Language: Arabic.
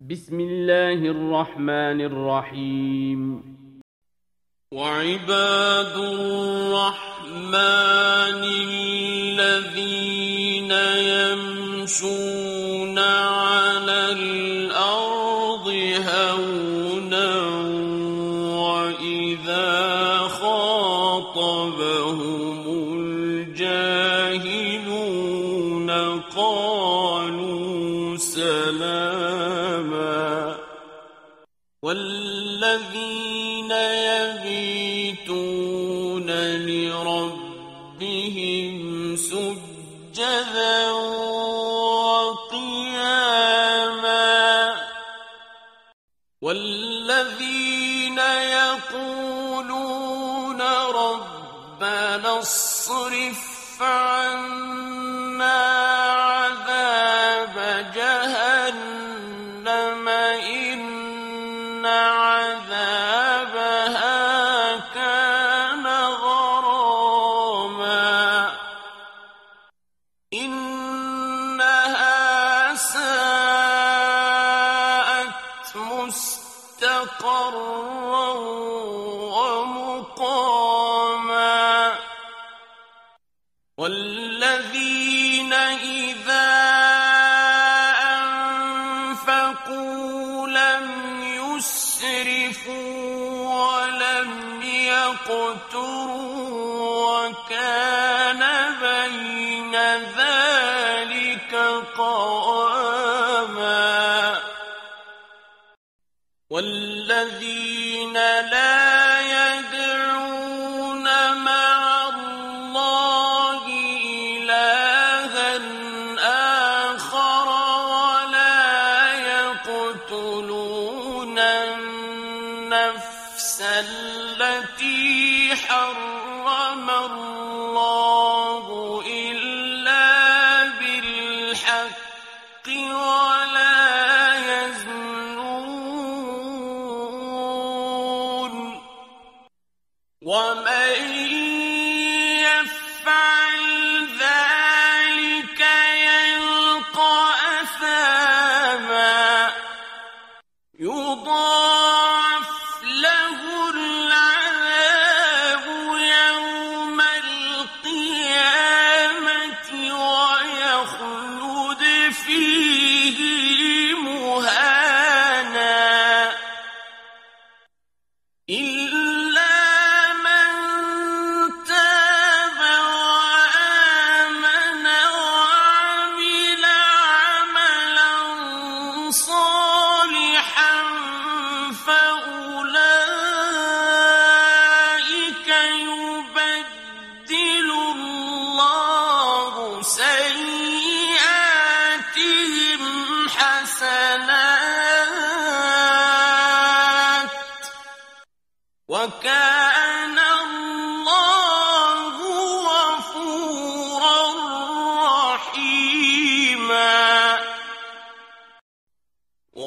بسم الله الرحمن الرحيم وعباد الرحمن الذين يمشون على الأرض هونا وإذا خاطبهم الجاهلون والذين يبيتون لربهم سجدا وقياما والذين يقولون ربنا اصرف عنا عذابها كان غراما. إنها مستقرا يقتروا وكان والذين لا التي حرم الله إلا بالحق ولا يزنون ومن يفعل ذلك يلقى أثاما صالحا فأولئك يبدل الله سيئاتهم حسنات. وكان